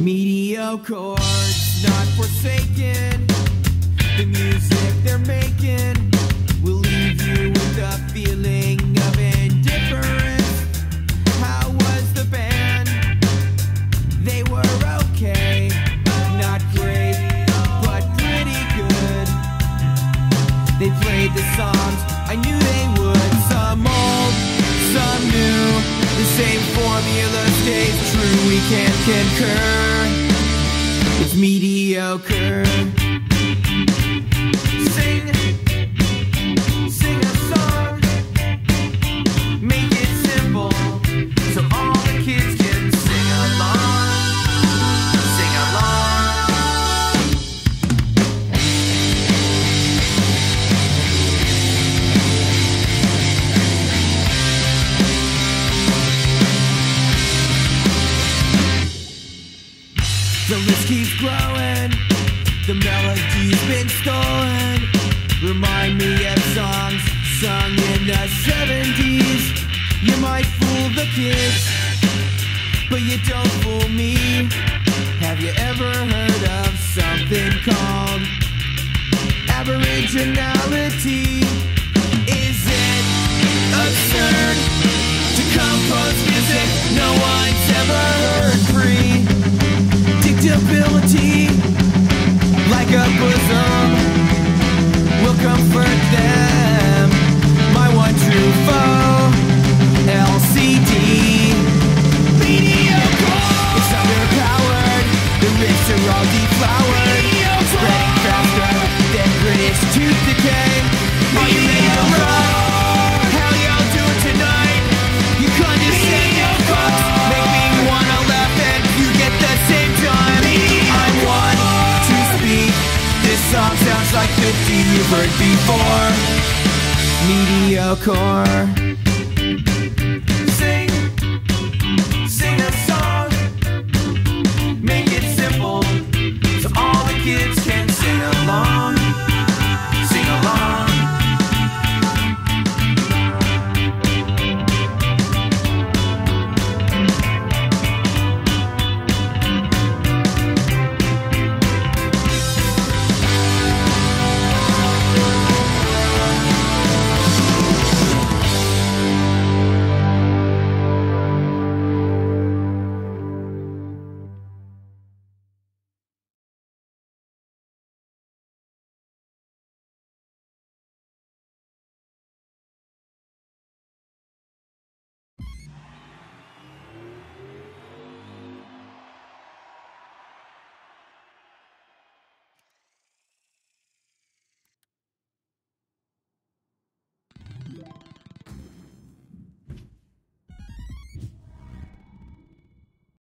mediocre, not forsaken. The music they're making will leave you with a feeling of indifference. How was the band? They were okay, not great, but pretty good. They played the songs I knew they would. Some old, some new. Same formula stays true. We can't concur. It's mediocre. Growing. The melody's been stolen. Remind me of songs sung in the 70s. You might fool the kids, but you don't fool me. Have you ever heard of something called Aboriginality? Predictability like a bosom will comfort them. My one true foe, LCD. Mediocre. It's underpowered. The riffs are all deflowered. Mediocre. Spreading faster than British tooth decay. Like 50 you've heard before. Mediocre.